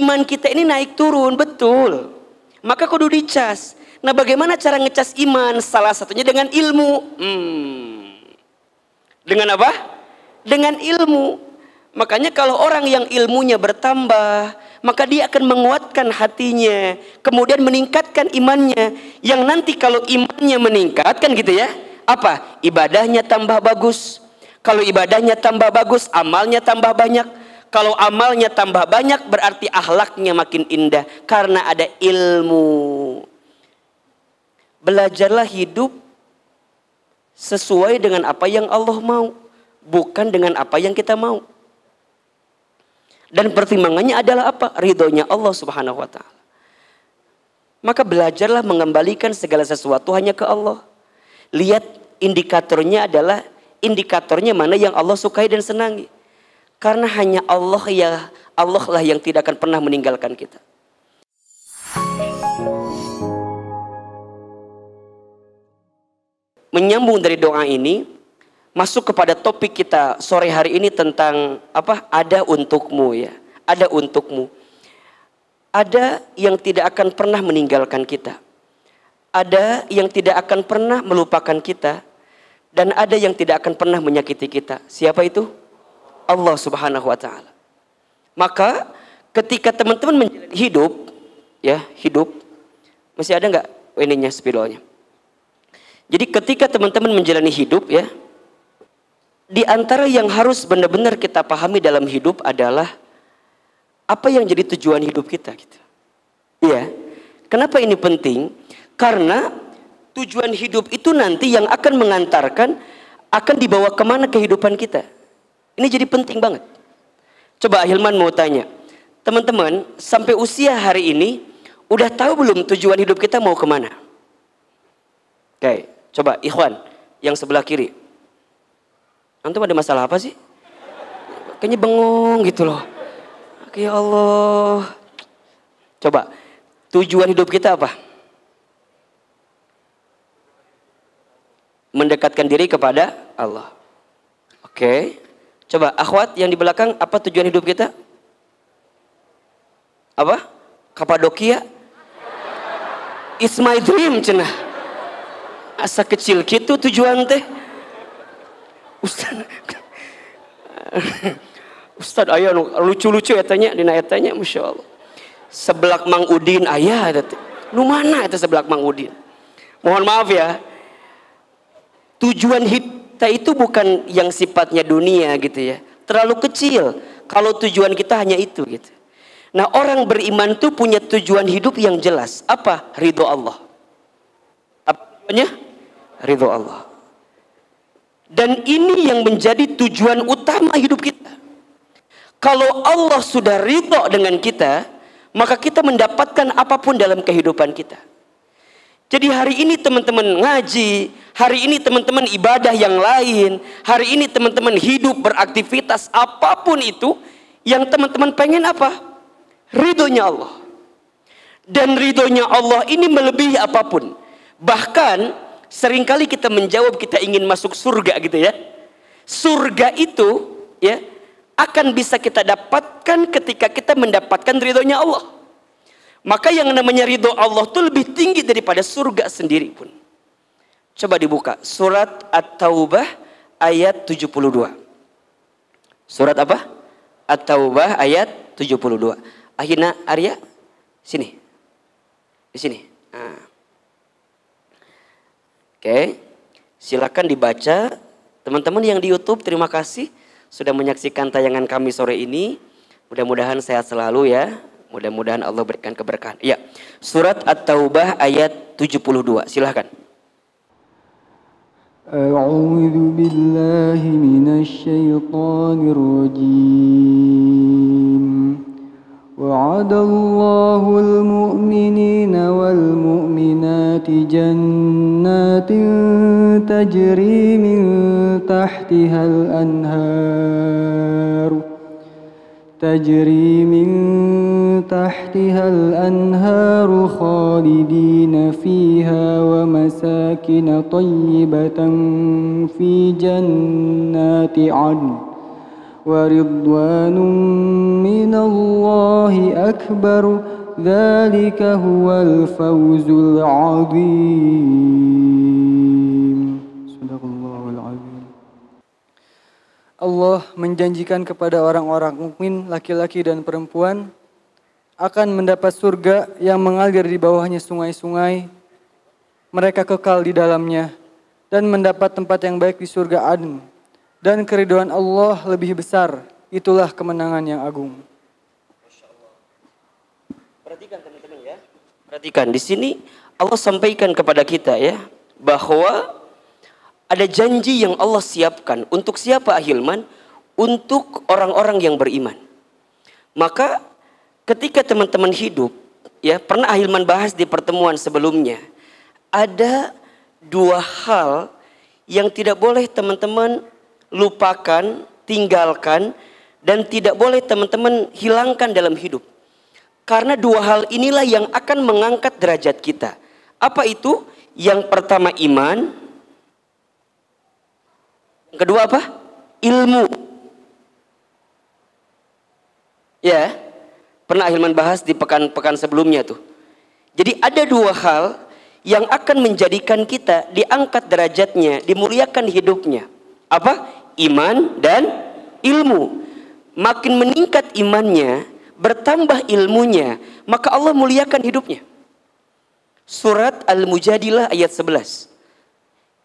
iman kita ini naik turun, betul. Maka kudu dicas. Nah bagaimana cara ngecas iman? Salah satunya dengan ilmu. Hmm. Dengan apa? Dengan ilmu. Makanya kalau orang yang ilmunya bertambah, maka dia akan menguatkan hatinya, kemudian meningkatkan imannya. Yang nanti kalau imannya meningkat kan gitu ya, apa? Ibadahnya tambah bagus. Kalau ibadahnya tambah bagus, amalnya tambah banyak. Kalau amalnya tambah banyak berarti ahlaknya makin indah karena ada ilmu. Belajarlah hidup sesuai dengan apa yang Allah mau, bukan dengan apa yang kita mau. Dan pertimbangannya adalah apa? Ridhonya Allah Subhanahu wa taala. Maka belajarlah mengembalikan segala sesuatu hanya ke Allah. Lihat indikatornya adalah indikatornya mana yang Allah sukai dan senangi. Karena hanya Allah ya Allah lah yang tidak akan pernah meninggalkan kita. Menyambung dari doa ini, masuk kepada topik kita sore hari ini tentang apa? Ada untukmu ya. Ada untukmu. Ada yang tidak akan pernah meninggalkan kita. Ada yang tidak akan pernah melupakan kita dan ada yang tidak akan pernah menyakiti kita. Siapa itu? Allah Subhanahu wa taala. Maka ketika teman-teman hidup ya, hidup masih ada nggak ininya spidolnya? Jadi ketika teman-teman menjalani hidup ya, di antara yang harus benar-benar kita pahami dalam hidup adalah apa yang jadi tujuan hidup kita gitu. Iya. Kenapa ini penting? Karena tujuan hidup itu nanti yang akan mengantarkan akan dibawa ke mana kehidupan kita. Ini jadi penting banget. Coba Hilman mau tanya. Teman-teman, sampai usia hari ini udah tahu belum tujuan hidup kita mau ke mana? Oke, coba Ikhwan yang sebelah kiri. Antum ada masalah apa sih? Kayaknya bengong gitu loh. Oke ya Allah. Coba, tujuan hidup kita apa? Mendekatkan diri kepada Allah. Oke. Coba, akhwat yang di belakang, apa tujuan hidup kita? Apa? Kapadokia? It's my dream, cenah. Asa kecil gitu tujuan teh. Ustaz. Ustaz ayah lucu-lucu ya tanya dina tanya Masya Allah. Sebelak Mang Udin ayah ada Nu mana itu sebelak Mang Udin? Mohon maaf ya. Tujuan kita itu bukan yang sifatnya dunia gitu ya. Terlalu kecil kalau tujuan kita hanya itu gitu. Nah orang beriman tuh punya tujuan hidup yang jelas. Apa? Ridho Allah. Apa namanya? Ridho Allah. Dan ini yang menjadi tujuan utama hidup kita. Kalau Allah sudah ridho dengan kita, maka kita mendapatkan apa pun dalam kehidupan kita. Jadi hari ini teman-teman ngaji, hari ini teman-teman ibadah yang lain, hari ini teman-teman hidup beraktivitas apa pun itu, yang teman-teman pengen apa? Ridhonya Allah. Dan ridhonya Allah ini melebihi apa pun. Bahkan sering kali kita menjawab kita ingin masuk surga gitu ya. Surga itu ya akan bisa kita dapatkan ketika kita mendapatkan ridhonya Allah. Maka yang namanya ridho Allah itu lebih tinggi daripada surga sendiri pun. Coba dibuka surat At-Taubah ayat 72. Surat apa? At-Taubah ayat 72. Akhirnya Arya sini. Di sini. Nah. Oke, silakan dibaca. Teman-teman yang di YouTube, terima kasih sudah menyaksikan tayangan kami sore ini. Mudah-mudahan sehat selalu ya. Mudah-mudahan Allah berikan keberkahan. Ya, surat At-Taubah ayat 72. Silahkan. أعوذ بالله من الشيطان الرجيم وعد الله المؤمنين والمؤمنات جنات تجري من تحتها الأنهار تجري من تحتها الأنهار خالدين فيها ومساكن طيبة في جنات عدن ورضوان من الله أكبر. ذلك هو الفوز العظيم. Allah menjanjikan kepada orang-orang mukmin laki-laki dan perempuan akan mendapat surga yang mengalir di bawahnya sungai-sungai. Mereka kekal di dalamnya dan mendapat tempat yang baik di surga Aden. Dan keriduan Allah lebih besar. Itulah kemenangan yang agung. Perhatikan teman-teman ya. Perhatikan di sini Allah sampaikan kepada kita ya bahwa ada janji yang Allah siapkan untuk siapa Ahilman? Untuk orang-orang yang beriman. Maka ketika teman-teman hidup, ya pernah Ahilman bahas di pertemuan sebelumnya, ada dua hal yang tidak boleh teman-teman lupakan, tinggalkan, dan tidak boleh teman-teman hilangkan dalam hidup. Karena dua hal inilah yang akan mengangkat derajat kita. Apa itu? Yang pertama iman, yang kedua apa? Ilmu. Ya, pernah Hilman bahas di pekan-pekan sebelumnya tuh. Jadi ada dua hal yang akan menjadikan kita diangkat derajatnya, dimuliakan hidupnya. Apa? Iman dan ilmu. Makin meningkat imannya, bertambah ilmunya, maka Allah muliakan hidupnya. Surat Al-Mujadilah ayat 11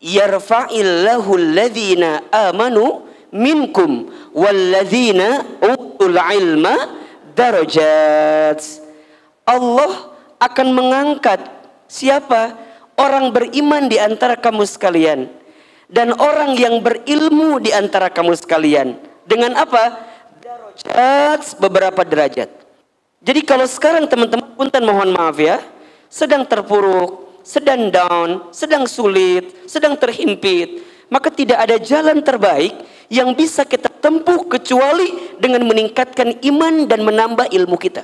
yarfa'illahu alladhina amanu minkum walladhina utul ilma darajat. Allah akan mengangkat siapa? Orang beriman di antara kamu sekalian dan orang yang berilmu di antara kamu sekalian. Dengan apa? Darajat beberapa derajat. Jadi kalau sekarang teman-teman punten mohon maaf ya, sedang terpuruk, sedang down, sedang sulit, sedang terhimpit, maka tidak ada jalan terbaik yang bisa kita tempuh kecuali dengan meningkatkan iman dan menambah ilmu kita.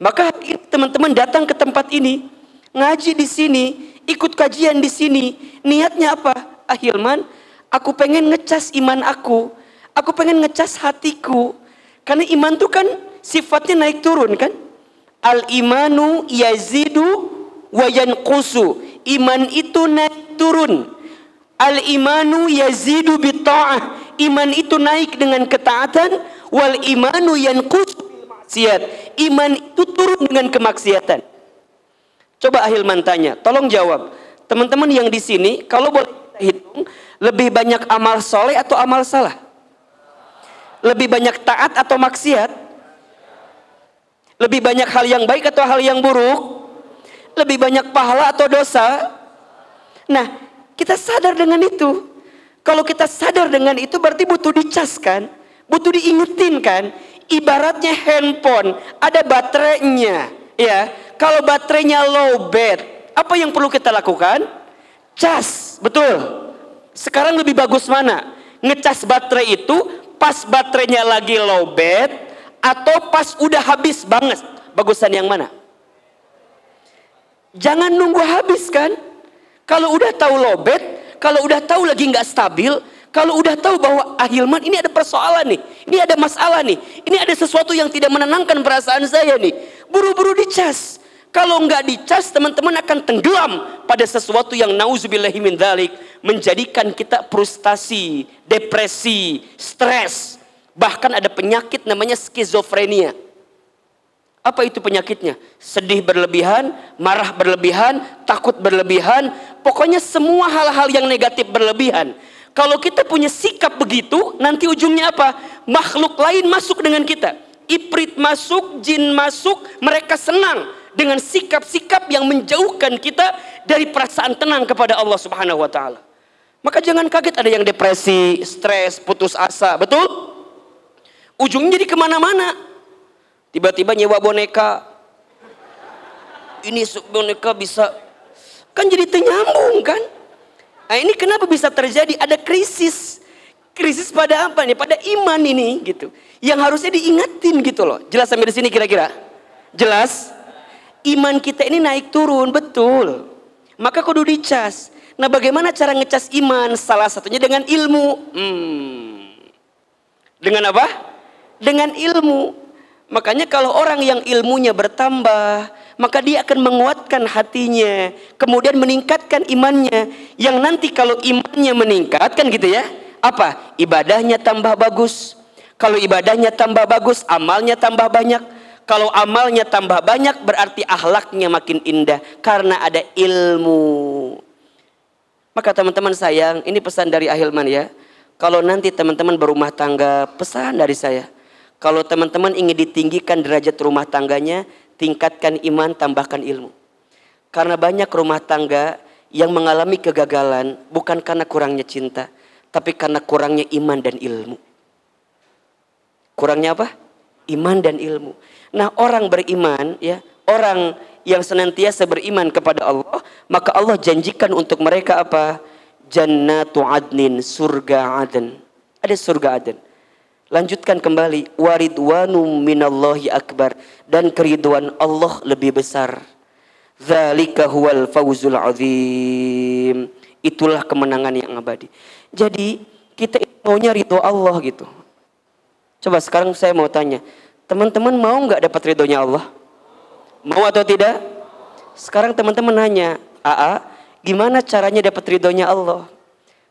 Maka teman-teman datang ke tempat ini, ngaji di sini, ikut kajian di sini, niatnya apa? Ahilman, aku pengen ngecas iman aku, aku pengen ngecas hatiku. Karena iman itu kan sifatnya naik turun kan? Al imanu yazidu wayan kusu. Iman itu naik turun. Al imanu yazidu bitta'ah. Iman itu naik dengan ketaatan. Wal imanu yanqusu maksiat. Iman itu turun dengan kemaksiatan. Coba Ahilman tanya, tolong jawab. Teman-teman yang di sini, kalau boleh kita hitung, lebih banyak amal soleh atau amal salah? Lebih banyak taat atau maksiat? Lebih banyak hal yang baik atau hal yang buruk? Lebih banyak pahala atau dosa? Nah, kita sadar dengan itu. Kalau kita sadar dengan itu berarti butuh dicaskan, butuh diingetin kan. Ibaratnya handphone, ada baterainya, ya. Kalau baterainya low bed, apa yang perlu kita lakukan? Cas, betul. Sekarang lebih bagus mana? Ngecas baterai itu pas baterainya lagi low bed atau pas udah habis banget? Bagusan yang mana? Jangan nunggu habis kan. Kalau udah tahu lobet, kalau udah tahu lagi nggak stabil, kalau udah tahu bahwa ahilman ini ada persoalan nih, ini ada masalah nih, ini ada sesuatu yang tidak menenangkan perasaan saya nih, buru-buru dicas. Kalau nggak dicas, teman-teman akan tenggelam pada sesuatu yang nauzubillahimin dalik menjadikan kita frustasi, depresi, stres, bahkan ada penyakit namanya skizofrenia. Apa itu penyakitnya? Sedih berlebihan, marah berlebihan, takut berlebihan, pokoknya semua hal-hal yang negatif berlebihan. Kalau kita punya sikap begitu, nanti ujungnya apa? Makhluk lain masuk dengan kita. Iprit masuk, jin masuk, mereka senang dengan sikap-sikap yang menjauhkan kita dari perasaan tenang kepada Allah Subhanahu wa taala. Maka jangan kaget ada yang depresi, stres, putus asa, betul? Ujungnya jadi ke mana-mana Tiba-tiba nyewa boneka. Ini boneka bisa kan jadi ternyambung kan? Nah, ini kenapa bisa terjadi? Ada krisis. Krisis pada apa nih? Pada iman ini gitu. Yang harusnya diingetin gitu loh. Jelas sampai di sini kira-kira? Jelas? Iman kita ini naik turun, betul. Maka kudu dicas. Nah bagaimana cara ngecas iman? Salah satunya dengan ilmu. Hmm. Dengan apa? Dengan ilmu. Makanya kalau orang yang ilmunya bertambah, maka dia akan menguatkan hatinya, kemudian meningkatkan imannya. Yang nanti kalau imannya meningkat kan gitu ya, apa? Ibadahnya tambah bagus. Kalau ibadahnya tambah bagus, amalnya tambah banyak. Kalau amalnya tambah banyak berarti ahlaknya makin indah karena ada ilmu. Maka teman-teman sayang, ini pesan dari Ahilman ya. Kalau nanti teman-teman berumah tangga, pesan dari saya kalau teman-teman ingin ditinggikan derajat rumah tangganya, tingkatkan iman, tambahkan ilmu. Karena banyak rumah tangga yang mengalami kegagalan bukan karena kurangnya cinta, tapi karena kurangnya iman dan ilmu. Kurangnya apa? Iman dan ilmu. Nah, orang beriman ya, orang yang senantiasa beriman kepada Allah, maka Allah janjikan untuk mereka apa? Jannatu adnin, surga aden. Ada surga aden. Lanjutkan kembali. Waridwanu minallahi akbar. Dan keriduan Allah lebih besar. Zalika huwal fawzul azim. Itulah kemenangan yang abadi. Jadi kita maunya ridho Allah gitu. Coba sekarang saya mau tanya. Teman-teman mau nggak dapat ridhonya Allah? Mau atau tidak? Sekarang teman-teman nanya. Aa, gimana caranya dapat ridhonya Allah?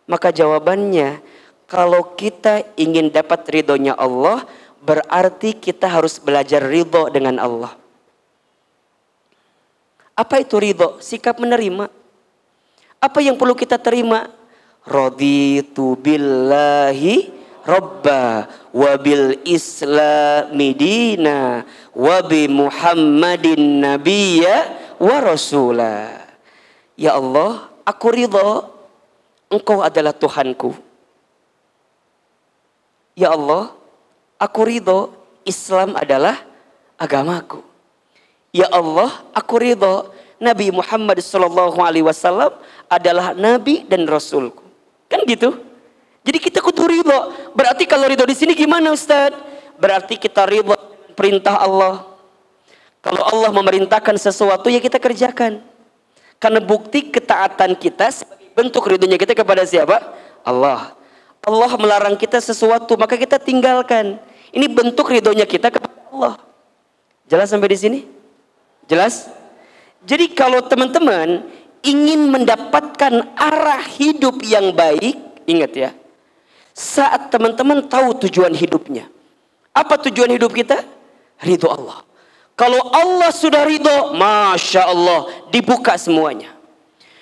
Maka jawabannya kalau kita ingin dapat ridhonya Allah, berarti kita harus belajar ridho dengan Allah. Apa itu ridho? Sikap menerima. Apa yang perlu kita terima? Raditu billahi robba wa bil islami dina wa bi muhammadin nabiyya wa rasula. Ya Allah, aku ridho. Engkau adalah Tuhanku Ya Allah, aku ridho Islam adalah agamaku. Ya Allah, aku ridho Nabi Muhammad Sallallahu Alaihi Wasallam adalah Nabi dan Rasulku. Kan gitu? Jadi kita kudu ridho. Berarti kalau ridho di sini gimana Ustaz? Berarti kita ridho perintah Allah. Kalau Allah memerintahkan sesuatu ya kita kerjakan. Karena bukti ketaatan kita bentuk ridhonya kita kepada siapa? Allah. Allah melarang kita sesuatu, maka kita tinggalkan. Ini bentuk ridhonya kita kepada Allah. Jelas sampai di sini? Jelas? Jadi kalau teman-teman ingin mendapatkan arah hidup yang baik, ingat ya. Saat teman-teman tahu tujuan hidupnya. Apa tujuan hidup kita? Ridho Allah. Kalau Allah sudah ridho, Masya Allah, dibuka semuanya.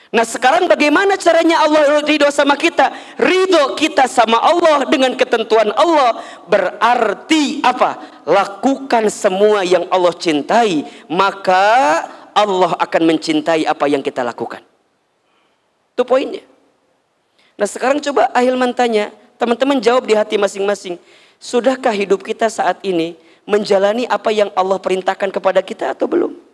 Nah sekarang bagaimana caranya Allah ridho sama kita? Ridho kita sama Allah dengan ketentuan Allah berarti apa? Lakukan semua yang Allah cintai, maka Allah akan mencintai apa yang kita lakukan. Itu poinnya. Nah sekarang coba Ahilman tanya, teman-teman jawab di hati masing-masing. Sudahkah hidup kita saat ini menjalani apa yang Allah perintahkan kepada kita atau belum?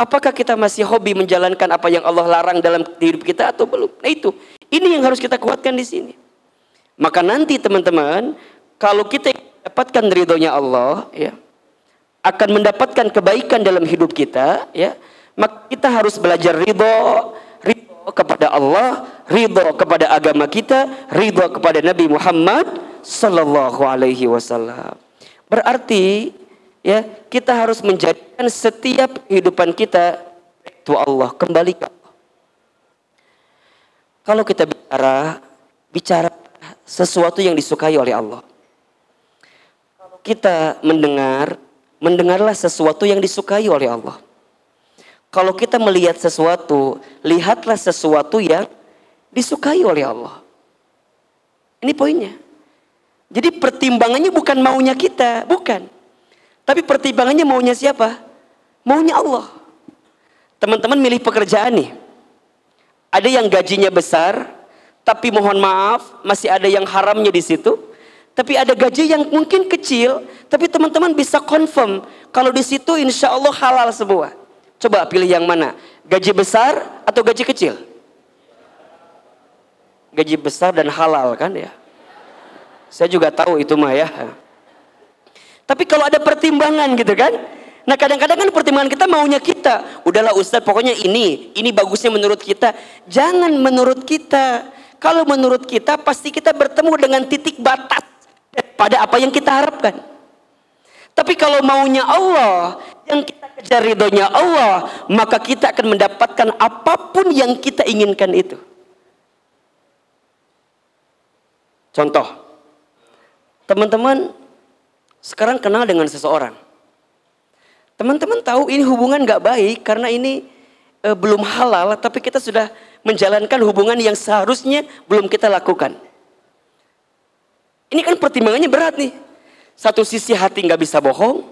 Apakah kita masih hobi menjalankan apa yang Allah larang dalam hidup kita atau belum? Nah itu, ini yang harus kita kuatkan di sini. Maka nanti teman-teman, kalau kita dapatkan ridhonya Allah, ya, akan mendapatkan kebaikan dalam hidup kita, ya, maka kita harus belajar ridho, ridho kepada Allah, ridho kepada agama kita, ridho kepada Nabi Muhammad Sallallahu Alaihi Wasallam. Berarti ya kita harus menjadikan setiap kehidupan kita itu Allah kembali ke Allah. Kalau kita bicara bicara sesuatu yang disukai oleh Allah. Kita mendengar, mendengarlah sesuatu yang disukai oleh Allah. Kalau kita melihat sesuatu, lihatlah sesuatu yang disukai oleh Allah. Ini poinnya. Jadi pertimbangannya bukan maunya kita, bukan. Tapi pertimbangannya maunya siapa? Maunya Allah. Teman-teman milih pekerjaan nih. Ada yang gajinya besar, tapi mohon maaf masih ada yang haramnya di situ. Tapi ada gaji yang mungkin kecil, tapi teman-teman bisa confirm kalau di situ insya Allah halal semua. Coba pilih yang mana? Gaji besar atau gaji kecil? Gaji besar dan halal kan ya? Saya juga tahu itu mah ya. Tapi kalau ada pertimbangan gitu kan. Nah kadang-kadang kan pertimbangan kita maunya kita. Udahlah Ustadz pokoknya ini. Ini bagusnya menurut kita. Jangan menurut kita. Kalau menurut kita pasti kita bertemu dengan titik batas. daripada apa yang kita harapkan. Tapi kalau maunya Allah, yang kita kejar ridhonya Allah, maka kita akan mendapatkan apa pun yang kita inginkan itu. Contoh, teman-teman sekarang kenal dengan seseorang. Teman-teman tahu ini hubungan gak baik karena ini e, belum halal, tapi kita sudah menjalankan hubungan yang seharusnya belum kita lakukan. Ini kan pertimbangannya berat nih. Satu sisi hati nggak bisa bohong,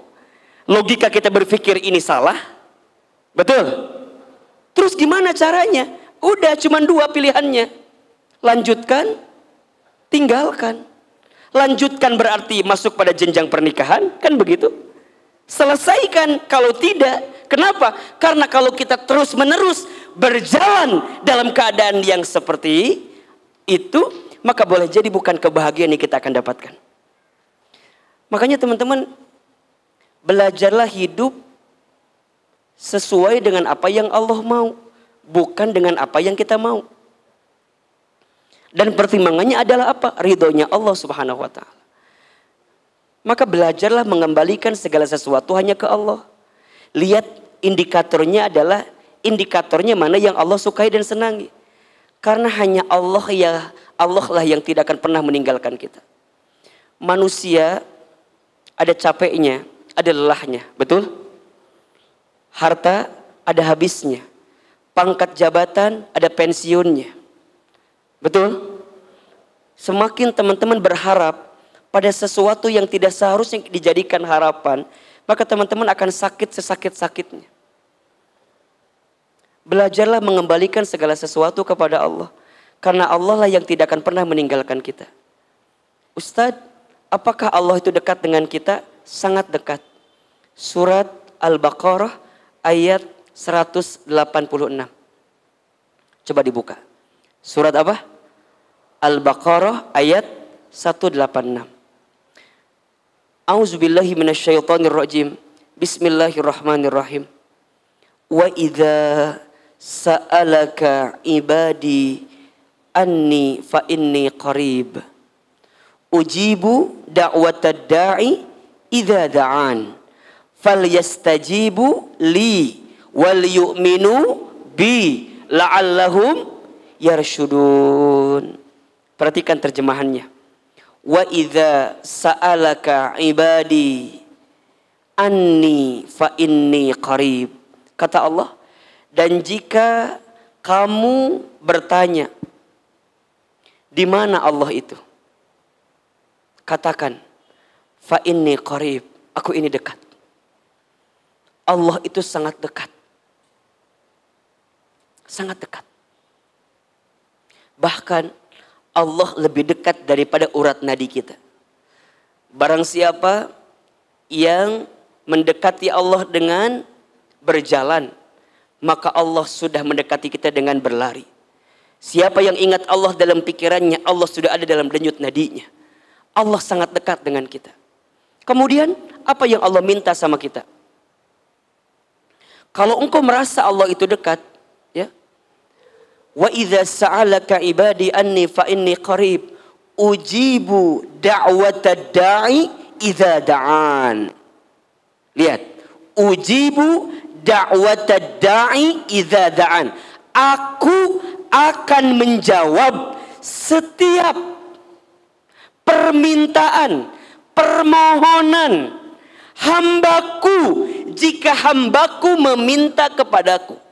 logika kita berpikir ini salah, betul. Terus gimana caranya? Udah cuma dua pilihannya. Lanjutkan, tinggalkan. Lanjutkan berarti masuk pada jenjang pernikahan, kan begitu? Selesaikan kalau tidak. Kenapa? Karena kalau kita terus menerus berjalan dalam keadaan yang seperti itu, maka boleh jadi bukan kebahagiaan yang kita akan dapatkan. Makanya teman-teman belajarlah hidup sesuai dengan apa yang Allah mau, bukan dengan apa yang kita mau. Dan pertimbangannya adalah apa? Ridhonya Allah Subhanahu wa taala. Maka belajarlah mengembalikan segala sesuatu hanya ke Allah. Lihat indikatornya adalah indikatornya mana yang Allah sukai dan senangi. Karena hanya Allah ya Allah lah yang tidak akan pernah meninggalkan kita. Manusia ada capeknya, ada lelahnya, betul? Harta ada habisnya. Pangkat jabatan ada pensiunnya. Betul? Semakin teman-teman berharap pada sesuatu yang tidak seharusnya dijadikan harapan, maka teman-teman akan sakit sesakit-sakitnya. Belajarlah mengembalikan segala sesuatu kepada Allah. Karena Allah lah yang tidak akan pernah meninggalkan kita. Ustadz, Apakah Allah itu dekat dengan kita? Sangat dekat. Surat Al-Baqarah ayat 186. Coba dibuka. Surat apa? Al-Baqarah ayat 186. Auzubillahi minasyaitonir rajim. Bismillahirrahmanirrahim. Wa idza sa'alaka ibadi anni fa inni qarib ujibu da'watad da'i idza da'an falyastajibu li wal yu'minu bi la'allahum yarshudun perhatikan terjemahannya wa idza sa'alaka ibadi anni fa inni qarib kata Allah dan jika kamu bertanya di mana Allah itu Katakan, fa inni qarib. Aku ini dekat. Allah itu sangat dekat. Sangat dekat. Bahkan Allah lebih dekat daripada urat nadi kita. Barang siapa yang mendekati Allah dengan berjalan, maka Allah sudah mendekati kita dengan berlari. Siapa yang ingat Allah dalam pikirannya, Allah sudah ada dalam denyut nadinya. Allah sangat dekat dengan kita. Kemudian apa yang Allah minta sama kita? Kalau engkau merasa Allah itu dekat. Wa idza sa'alaka ibadi anni fa inni qarib ujibu da'watad da'i idza da'an. Lihat, ujibu da'watad da'i idza da'an. Aku akan menjawab setiap permintaan, permohonan hambaku jika hambaku meminta kepadaku.